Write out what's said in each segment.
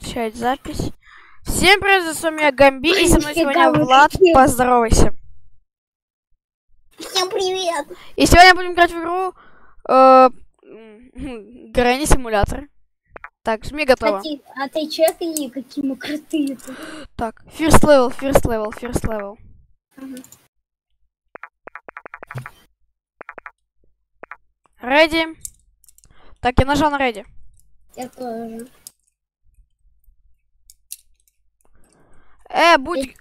начать запись. Всем привет, с вами я Гамби, и со мной сегодня Влад. Поздоровайся. Всем привет! И сегодня будем играть в игру э, симулятор. Так, жми готово. А ты, а ты чё какие, какие мы крутые тут? Так, first level, first level, first level. Ага. Ready. Так, я нажал на ready. Я тоже. Э, будь...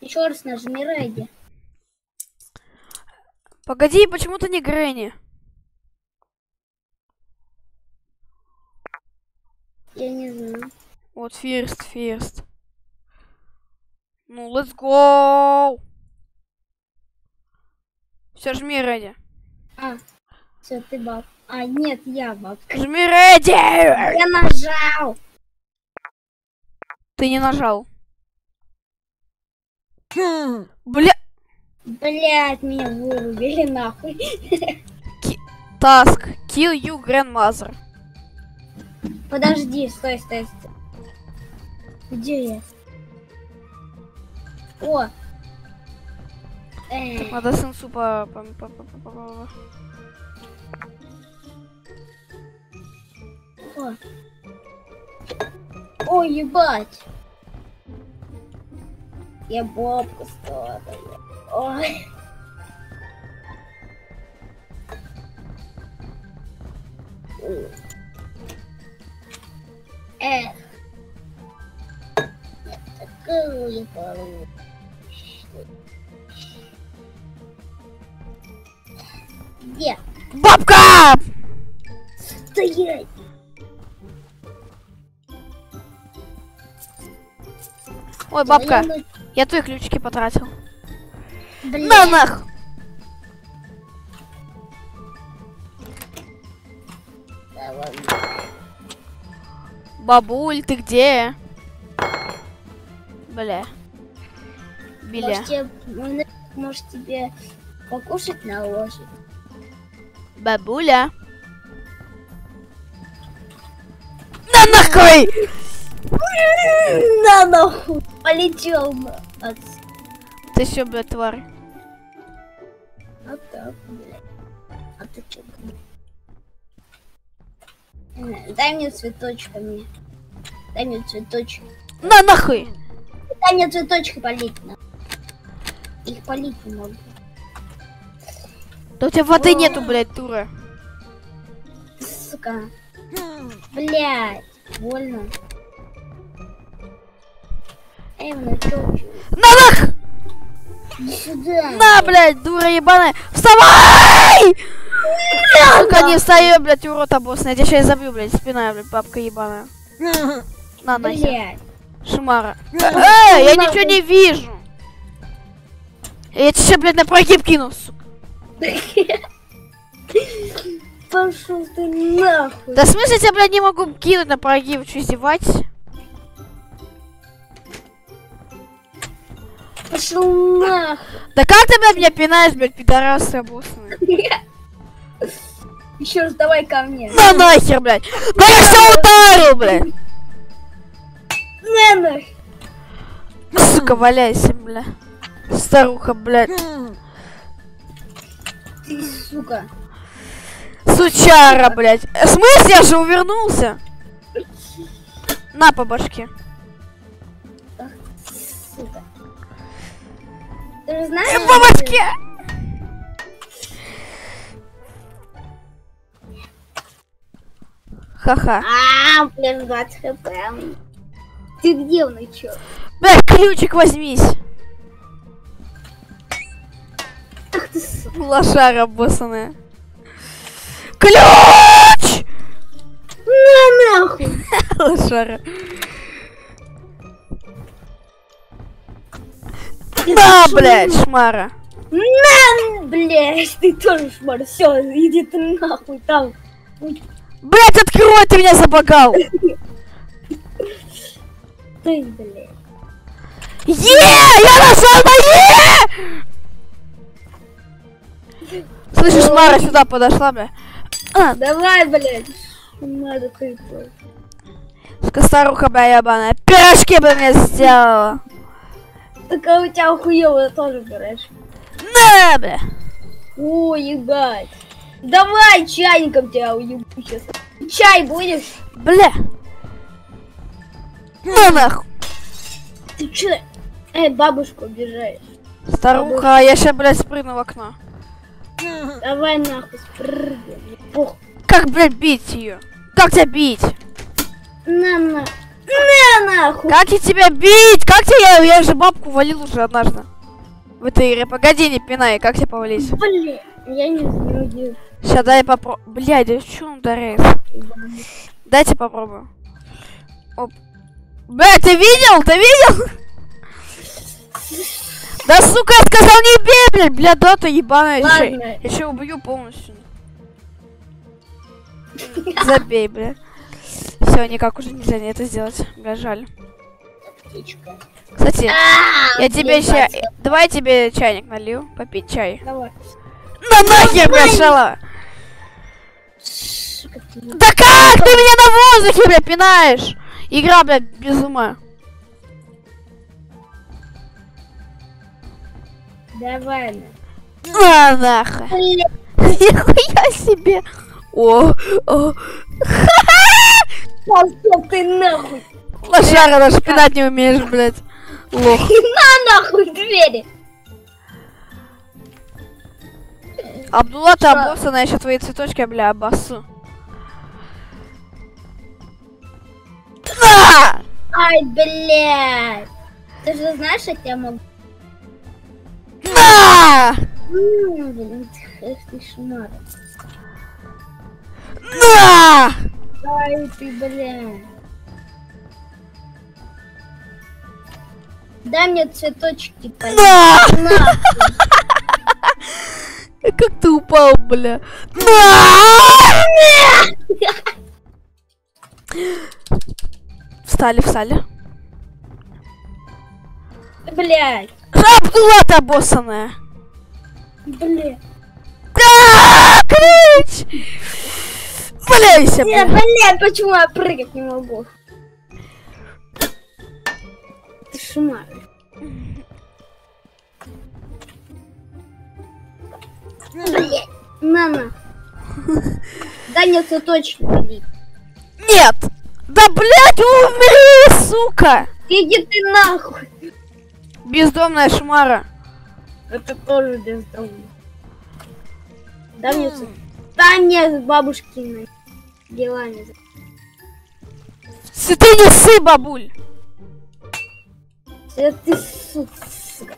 Еще раз нажми ради. Погоди, почему ты не Грэнни? Я не знаю. Вот, first, first. Ну, let's go! Все, жми ready. А, все, ты баб. А, нет, я бабка. Жми ready! Я нажал! Ты не нажал. Бля, Блять, меня вырубили нахуй. таск. Kill you, grandmother. Подожди, стой, стой, стой. Где я? О! Э, Надо сенсу по... по- по- по- по- по- о. Ой, ебать! Я бабка стала. Ой. Эх. Я такую получу. Где? Бабка! Стоять! Ой, бабка, Я твои ключики потратил. Блин. На нах! Давай. Бабуль, ты где? Бля. Биля. Может, тебе, может, может, тебе покушать наложить? Бабуля. На нахуй! На нахуй! Полетел на-. Ты что, блядь, тварь? А так, блядь. А ты чё, блядь? Дай мне цветочками. Дай мне цветочек. На нахуй! Дай мне цветочки полить. на. Их полить не могу. Да у тебя воды О. нету, блядь, дура. Сука. Блядь. Больно. Ну? На нах! Сюда. На, блядь, дура ебаная! Вставай! Сука, не встаю, блядь, урод обоссный. Я тебя сейчас забью, блядь, спина, блядь, бабка ебаная. На, нахер. Шмара. Эй, я ничего не вижу. Я тебе сейчас, блядь, на прогиб кину, сука. Пошел ты нахуй. Да в смысле я тебя, блядь, не могу кинуть на прогиб? Что, издеваетесь? Пошел нахуй. Да как ты, блядь, меня пинаешь, блядь, пидорас обоссный? Еще раз давай ко мне. На нахер, блядь. Да я все ударил, блядь. На нахуй. Сука, валяйся, бля. Старуха, блядь. Ты, сука. Сучара, блядь. В смысле, я же увернулся? На по башке. Сука. Ты же знаешь? Э, По башке! Ха-ха. А, блин, 20 хп. Ты где, ну чё? Блядь, ключик возьмись. Ах ты, сука. Лошара обоссанная. Ключ! На нахуй. Лошара. На, блядь, шмара. На, блядь, ты тоже шмар. Все, иди ты нахуй там. Блядь, открой, ты меня забагал. Ты, блядь. Е! Я нажал на Е! Слышишь, Мара сюда подошла, бля. А, Давай, блядь. Надо ты. Только старуха, бля, ебаная. Пирожки бы мне сделала. Так а у тебя охуело тоже берешь. На, бля. О, ебать. Давай чайником тебя уебу сейчас. Чай будешь? Бля. На нахуй. Ты че? Эй, бабушку обижаешь. Старуха, я ща, блядь, спрыгну в окно. Давай нахуй спрыгивай. Как, блядь, бить ее? Как тебя бить? На на. На нахуй. Как я тебя бить? Как тебя? Я, я же бабку валил уже однажды. В этой игре. Погоди, не пинай. Как тебя повалить? Блин, я не знаю. Сейчас дай попробую. Блядь, да что он ударяет? Дайте попробую. Оп. Бля, ты видел? Ты видел? Да сука, я сказал не бей, блядь, бля, да ты ебаная. Ладно. Я еще убью полностью. Забей, бля. Все, никак уже нельзя это сделать. Бля, жаль. Кстати, А, я тебе чай... Давай я тебе чайник налью, попить чай. Давай. На нахер, бля, шала! Да как ты меня на воздухе, бля, пинаешь? Игра, бля, без ума. Давай. на. А, нахуй. Нихуя себе. О, о. пошел ты нахуй. Лошара даже пинать не умеешь, блядь. Лох. На нахуй двери. Абдулла, ты Что? обоссана, еще твои цветочки, бля, обоссу. На! Ай, блядь. Ты же знаешь, я тебя могу... М, Блин, ты шмара. На! Ай, ты, блядь. Дай мне цветочки. На! Как ты упал, бля? На! Встали, встали. Блядь. Абдулла, ты обоссанная. Блядь. Ключ! Валяйся, Не, бля. блядь, почему я прыгать не могу? Ты шмар. Блядь. На, на. Дай мне цветочки побить. Нет! Да, блядь, умри, сука! Иди ты нахуй. Бездомная шмара. Это тоже бездомно. Дай мне. Дай мне бабушкиной делами. Ты не сы, бабуль. Это ты, сука.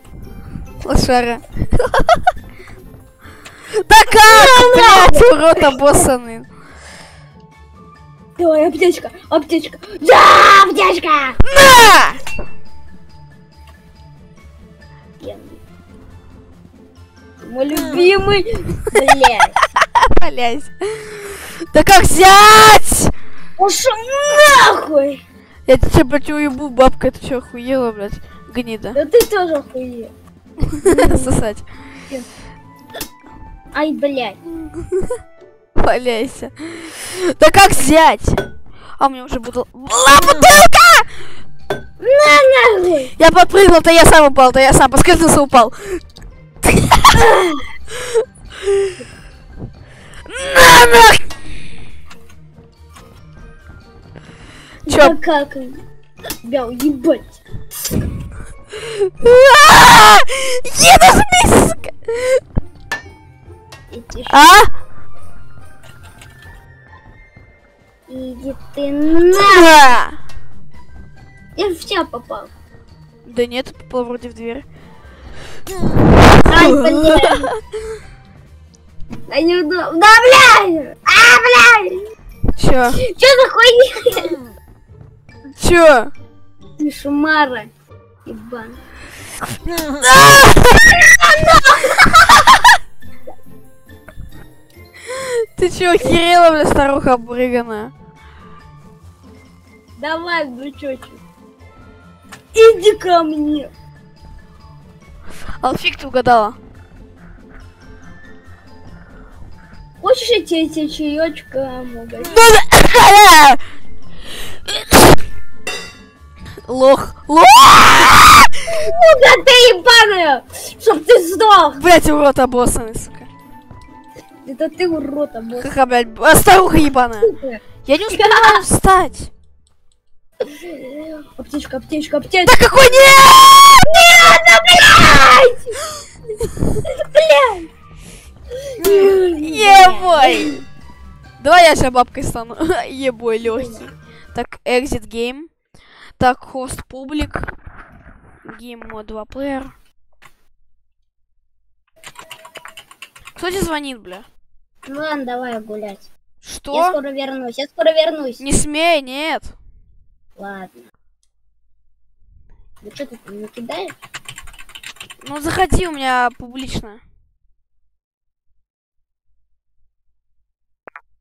Лошара. Да как, блядь, урод обоссанный. Давай, аптечка, аптечка. Да, аптечка! На! Мой любимый. Блядь. Валяйся. Да как взять? Пошел нахуй! Я тебя, блядь, уебу, бабка, ты что, охуела, блядь? Гнида. Да ты тоже охуел. Сосать. Ай, блядь. Валяйся. Да как взять? А у меня уже бутыл... Была бутылка! На нахуй! Я подпрыгнул, то я сам упал, то я сам поскользнулся, упал. На нах! Чё? Да как? Тебя уебать. А! Еду с сука! Иди, ш- А? иди ты на... Я в тебя попал. Да нет, попал вроде в дверь. Ай, блядь. Да неудобно. Да, блядь! А, блядь! Чё? Чё за хуйня? Чё? Ты шумара. Ебан. Ты чё, охерела, бля, старуха обрыганная? Давай, бычочек. Иди ко мне. Алфик ты угадала. Хочешь я тебе тебе чаечка могу? Лох. Лох! Сука, ты ебаная! Чтоб ты сдох! Блять, урод обоссанный, сука. Это ты урод, босс. Ха-ха, блядь, старуха ебаная. Я не успеваю встать. Аптечка, аптечка, аптечка. Да какой нет! Блядь! Ебой! Давай я сейчас бабкой стану. Ебой, легкий. Так, exit game. Так, хост публик. Game мод 2 плеер. Кто тебе звонит, бля? Ну ладно, давай гулять. Я Что? скоро вернусь, я скоро вернусь. Не смей, нет. Ладно. Ну что ты не кидаешь? Ну заходи у меня публично.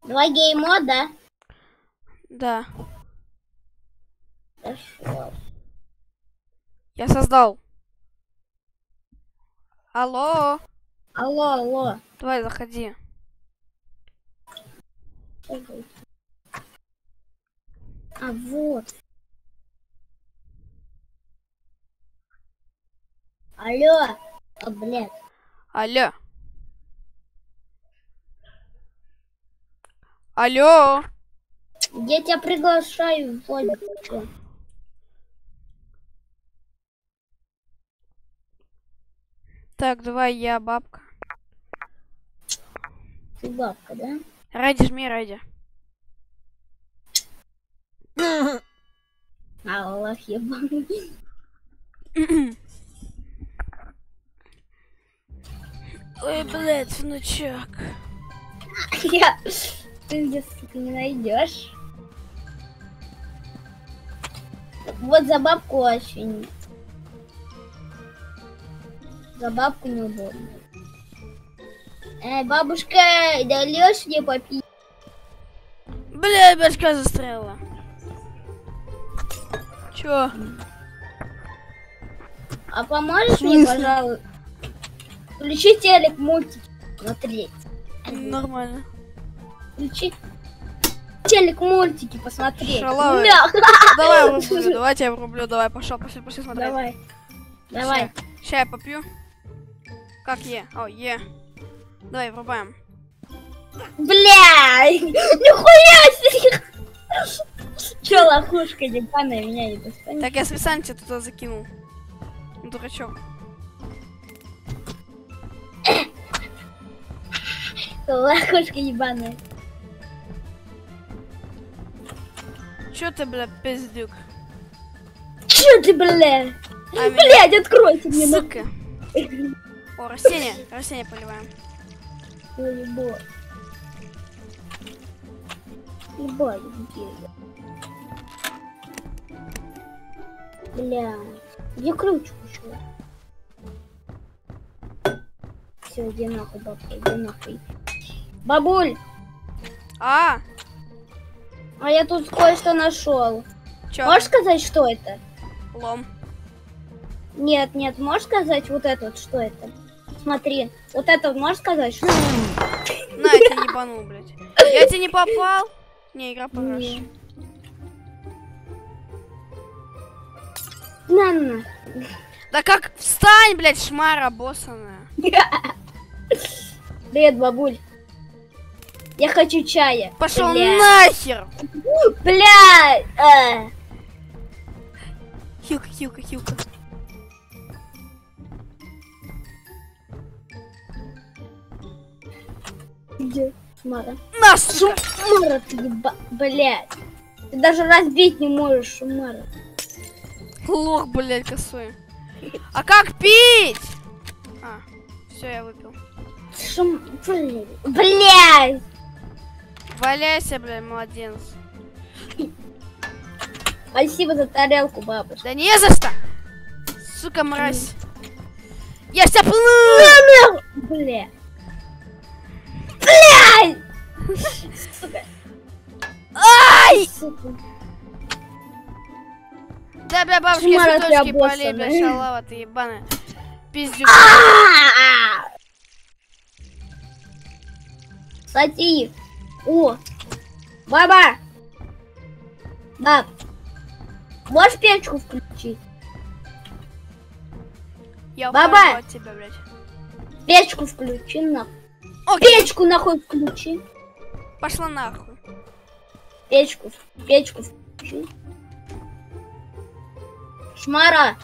Два геймод, да? Да. Хорошо. Я создал. Алло. Алло, алло. Давай, заходи. А вот. Алло. А, блядь. Алло. Алло. Я тебя приглашаю в. Чё? Так, давай я бабка. Ты бабка, да? Ради жми, ради. Аллах ебаный. Ой, блядь, внучок. Я... Ты меня, сука, не найдешь. Вот за бабку очень. За бабку неудобно. Эй, бабушка, дальешь мне попить? Бля, башка застряла. Чё? А поможешь мне, смысле? Включи телек, мультик смотреть. Нормально. Включи телек, мультики посмотреть. Шалавы. Давай врублю, давай тебя врублю, давай, пошел, пошли, пошли смотреть. Давай. Давай. Ща я попью. Как е? О, е. Давай, врубаем. Бля! Нихуя себе! Че, лохушка ебаная, меня не достанет? Так, я специально тебя туда закинул. Дурачок. Лохушка ебаная. Чё ты, бля, пиздюк? Че ты, бля? А меня- Блядь, откройте мне. Сука. О, растение, растение поливаем. Ебать. Ебать, где? Бля. Где ключ еще? Все, иди нахуй, бабка, иди нахуй. Бабуль, А, а я тут кое-что нашел. чё? Можешь сказать, что это? Лом. Нет, нет, можешь сказать вот это вот, что это? Смотри, вот это можешь сказать, что На, я тебя ебанул, блядь. Я тебе не попал? Не, игра. Не. На, на. Да как встань, блядь, шмара боссаная. Привет, бабуль. Я хочу чая. Пошел Бля. нахер! Бля! э. Хилка, хилка, хилка. Где? Шмара. На, сука! Шумара ты еба... Блядь. Ты даже разбить не можешь, Шумара. Лох, блядь, косой. А как пить? А, все, я выпил. Шум... Блядь. Валяйся, блядь, младенец. Спасибо за тарелку, бабушка. Да не за что! Сука, мразь. Я вся плыву! Бля. Блядь! Сука. Ай! Сука. Да, бля, бабушки, цветочки полей, бля, шалава ты ебаная. Пиздюк. А! О, баба, баб, Можешь печку включить? Я Баба! от тебя, блядь. Печку включи нахуй. Окей, Печку нахуй включи. пошла нахуй. Печку, печку включи. Шмара.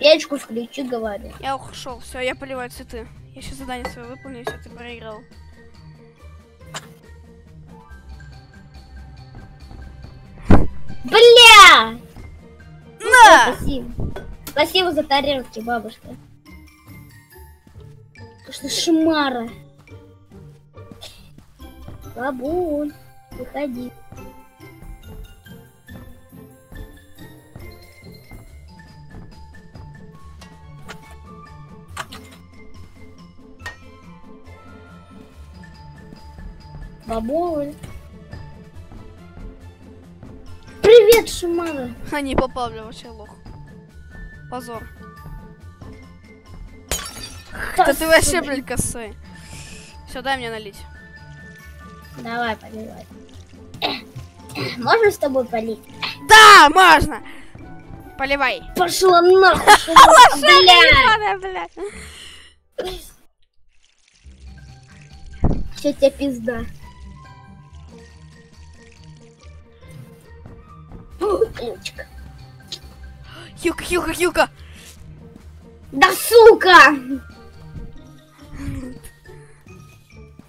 Печку включи, говорю. Я ушел, все, я поливаю цветы. Я сейчас задание свое выполню, все, ты проиграл. Спасибо. Спасибо за тарелки, бабушка. Потому что шмара. Бабуль, выходи. Бабуль. Шмара. А не попал, бля, вообще лох. Позор. Да ты вообще, блядь, косой. Все, дай мне налить. Давай, поливай. Можно с тобой полить? Да, можно! Поливай. Пошла нахуй, Шмара, бля! Ебаная, блядь. Все тебе пизда. Ключик. Юка, юка, юка. Да сука!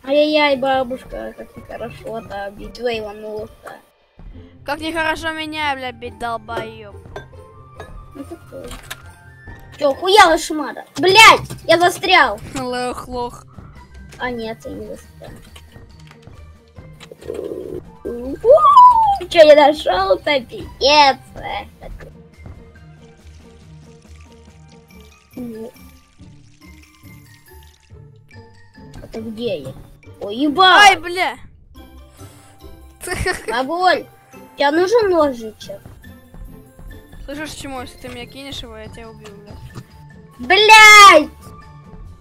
Ай-яй-яй, бабушка, как нехорошо-то, битва Иванова-то. Как нехорошо меня, бля, бить долбоёб. Ну. Чё, хуяла шмара? Блять, я застрял. Лох, лох. А нет, я не застрял. Че, я нашел-то, пипец. э. Ну. Это где я? Ой, Ай, ебать! бля. Бабуль, тебе нужен ножичек? Слышишь, чему, если ты меня кинешь его, я тебя убью, бля. Блять!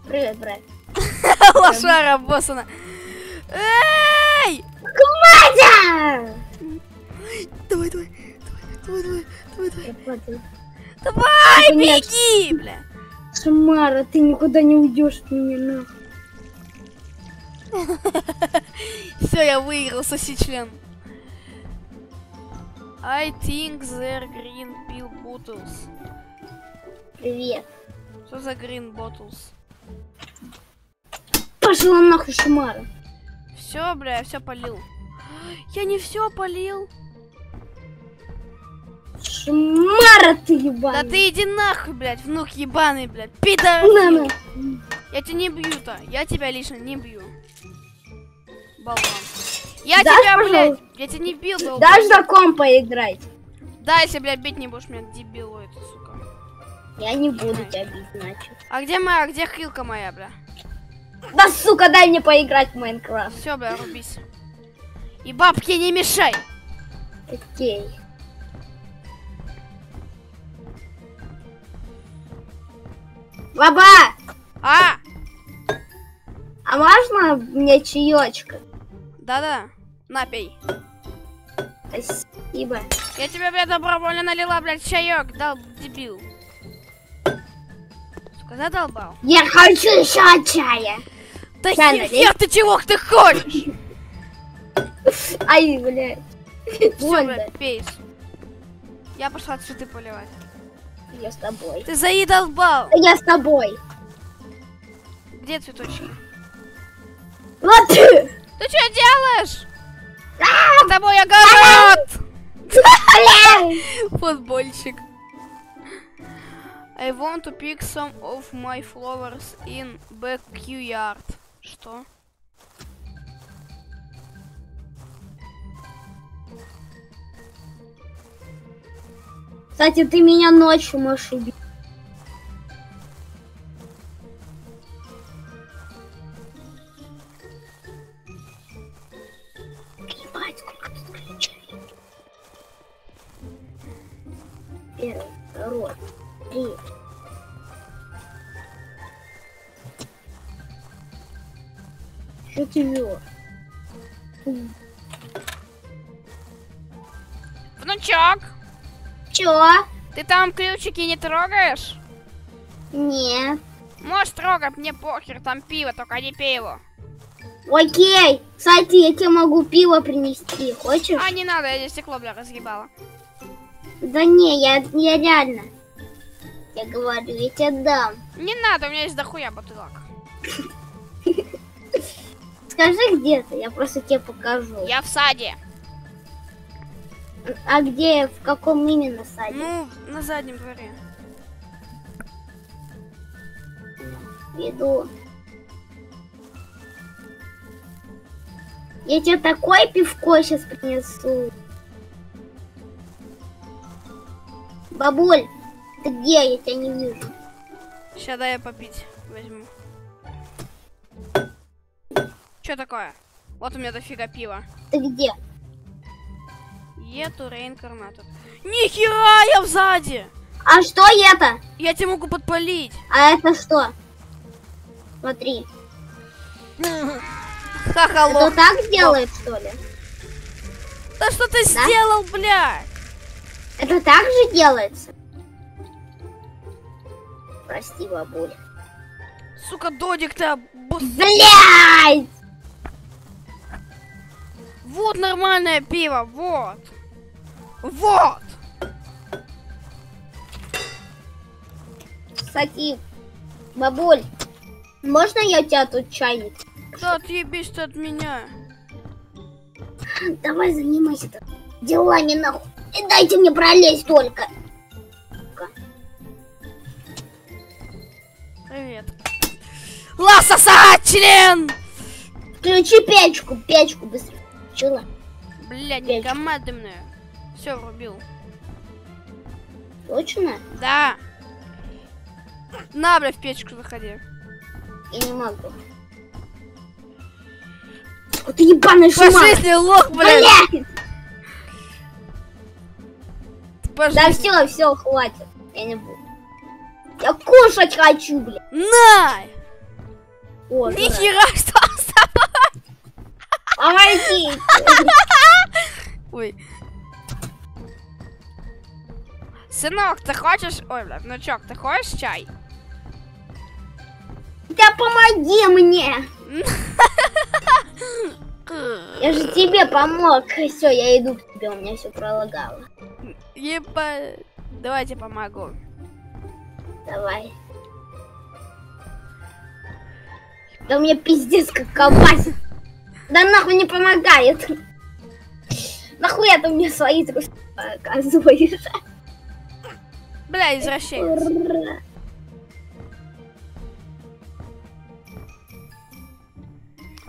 Привет, брат. Лошара боссана. Эй! Катя! Давай, давай, давай, давай, давай, давай. Падаю. Давай, Нет. беги, бля. Шмара, ты никуда не уйдешь от меня, нахуй. Все, я выиграл, соси член. I think they're green pill bottles. Привет. Что за green bottles? Пошла нахуй, Шмара. Все, бля, я все полил. Я не все полил. Шмара ты Да ебаный. ты иди нахуй, блядь, внук ебаный, блядь. Пидор. на. Я тебя не бью-то. Я тебя лично не бью. Болван. Я Дашь, тебя, блядь, пожалуйста? я тебя не бил, долбоёб. Дашь за ком поиграть? Да, если, блядь, бить не будешь меня, дебилу эту, сука. Я не буду тебя бить, значит. А где моя, где хилка моя, бля? Да, сука, дай мне поиграть в Майнкрафт. Все, бля, рубись. И бабки не мешай. Окей. Баба, А! а можно мне чаечка? Да-да, напей. Спасибо. Я тебе, блядь, добровольно налила, блядь, чаек, дал, дебил. Сука, задолбал. Я хочу еще чая. Да хер, ты чего ты хочешь? Ай, блядь. Все, блядь, пей. Я пошла цветы поливать. Я с тобой. Ты заедолбал. Я с тобой. Где цветочки? Вот ты. Ты что делаешь? С тобой огород! Футбольщик. I want to pick some of my flowers in backyard. Что? Кстати, ты меня ночью можешь убить. Там ключики не трогаешь? Нет. Можешь трогать, мне похер, там пиво, только не пей его. Окей. Кстати, я тебе могу пиво принести. Хочешь? А, не надо, я здесь стекло, бля, разъебала. Да не, я, я реально. Я говорю, я тебе дам. Не надо, у меня есть дохуя бутылок. Скажи, где ты, я просто тебе покажу. Я в саде. А где, в каком именно саде? Ну, на заднем дворе. Иду. Я тебе такое пивко сейчас принесу. Бабуль, ты где? Я тебя не вижу. Сейчас дай я попить возьму. Что такое? Вот у меня дофига пива. Ты где? Ету реинкарнатор. Нихера, я сзади! А что это? Я тебя могу подпалить. А это что? Смотри. Ха-ха, Это так делает, что ли? Да что ты сделал, блядь? Это так же делается? Прости, бабуль. Сука, додик ты обус... Блять! Вот нормальное пиво, вот. Вот. Кстати, бабуль, можно я у тебя тут чайник? Да отъебись ты от меня. Давай занимайся -то. делами нахуй. И дайте мне пролезть только. Привет. Ласоса, член! Включи печку, печку быстрее. Чула? Блядь, мне. Все, врубил. Точно? Да. На, бля, в печку заходи. Я не могу. Вот ты ебаный По шуман. жизни лох, блядь. Блять! По Да все, все, хватит. Я не буду. Я кушать хочу, блядь. На! О. Нихера, что с тобой? Помогите. Ой. Сынок, ты хочешь... Ой, блядь, внучок, ты хочешь чай? Да помоги мне. Я же тебе помог. Все, я иду к тебе, у меня все пролагало. Ебать. Давайте помогу. Давай. Да мне пиздец как колбасит. Да нахуй не помогает. Нахуя ты мне свои трусы показываешь? Бля, извращенец.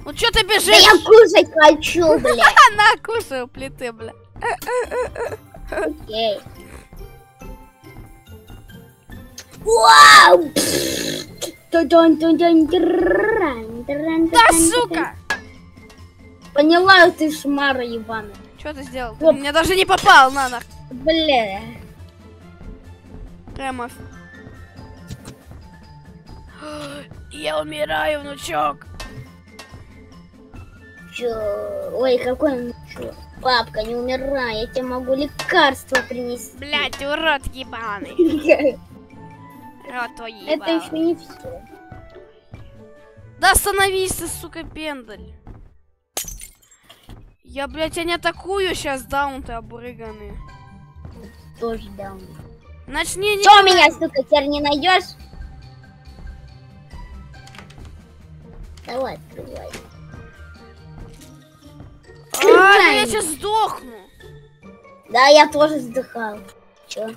Ну чё ты Да бежишь? я кушать хочу, блядь. На, кушай у плиты, бля. Окей. Вау! Да, сука! Поняла, ты шмара ебаная. Что ты сделал? Оп. Меня даже не попал, на, на. Бля. Прямо. Я умираю, внучок. Чё? Ой, какой чё? Папка, не умирай, я тебе могу лекарство принести. Блять, урод ебаный. Рот твой Это еще не все. Да остановись ты, сука, пендаль. Я, блядь, тебя не атакую сейчас, даун ты обрыганный. Тоже даун. Начни не... Что меня, сука, теперь не найдешь? Давай, открывай. А, да я сейчас сдохну. Да, я тоже вздыхал. Чё?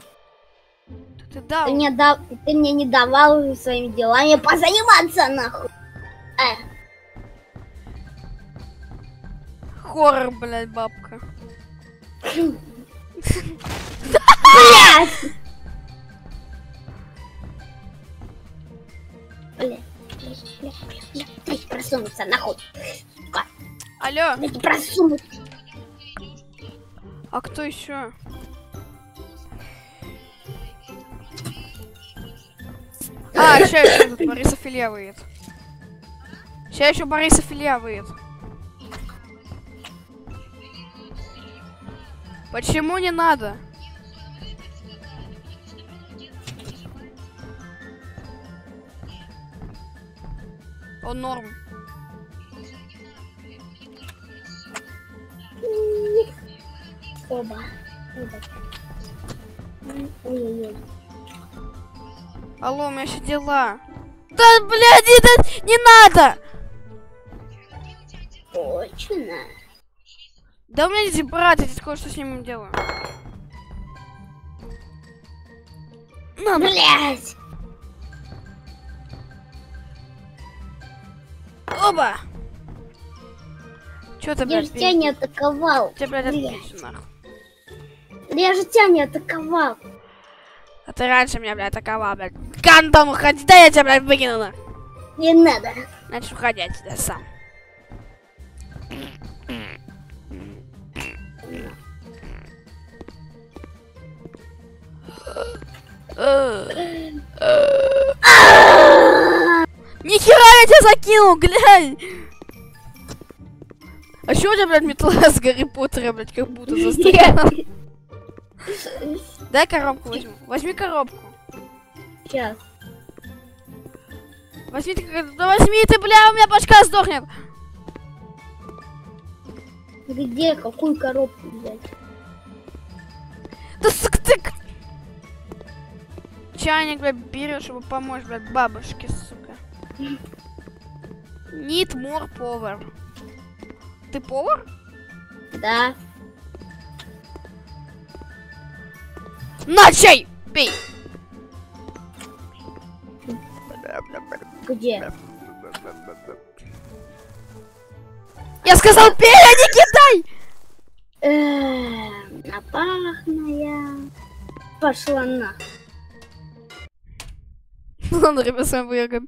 Ты дал. Ты мне, дав... ты мне не давал своими делами позаниматься, нахуй. Э, Хоррор, блядь, бабка. блядь! Блядь, блядь, блядь, блядь. Дайте просунуться, нахуй. Сука, Алло, дайте просунуться. а кто еще? А, сейчас еще тут Борисов Илья выйдет. Сейчас еще Борисов Илья выйдет. Почему не надо? Он норм. Оба. Ой-ой-ой. Алло, у меня еще дела. Да, блядь, это не надо! Точно. Да у меня есть брат, я тебе кое-что с ним делаю. Надо. Блять. Оба! Чё ты, Я блядь, же тебя не атаковал. Тебя, блядь, отпиздишь, нахуй. Я же тебя не атаковал. А ты раньше меня, блядь, атаковал, блядь. Гандон, уходи, да я тебя, блядь, выкину, на. Не надо. Значит, уходи отсюда сам. Нихера я тебя закинул, глянь! А чё у тебя, блядь, метла с Гарри Поттера, блядь, как будто застряла? Дай коробку возьму. Возьми коробку. Сейчас. Возьми ты, да возьми ты, бля, у меня башка сдохнет. Где? Какую коробку взять? Да сука ты... к- Чайник, блядь, берешь, чтобы помочь, блядь, бабушке, сука. Need more power. Ты повар? Да. На, чай! Пей! Где? Я сказал, пей, а не кидай! Эм, Напахная. Пошла на. Ладно, ребят, с вами был.